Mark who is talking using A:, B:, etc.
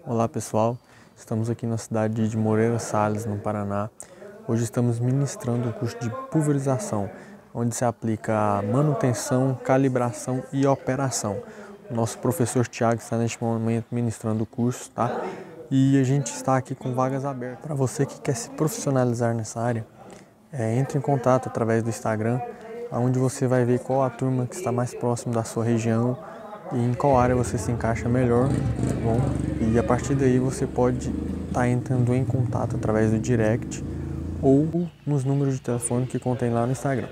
A: Olá pessoal, estamos aqui na cidade de Moreira Salles, no Paraná. Hoje estamos ministrando o curso de pulverização, onde se aplica manutenção, calibração e operação. O nosso professor Tiago está neste momento ministrando o curso, tá? E a gente está aqui com vagas abertas. Para você que quer se profissionalizar nessa área, é, entre em contato através do Instagram, onde você vai ver qual a turma que está mais próximo da sua região e em qual área você se encaixa melhor, tá bom? E a partir daí você pode estar tá entrando em contato através do direct ou nos números de telefone que contém lá no Instagram.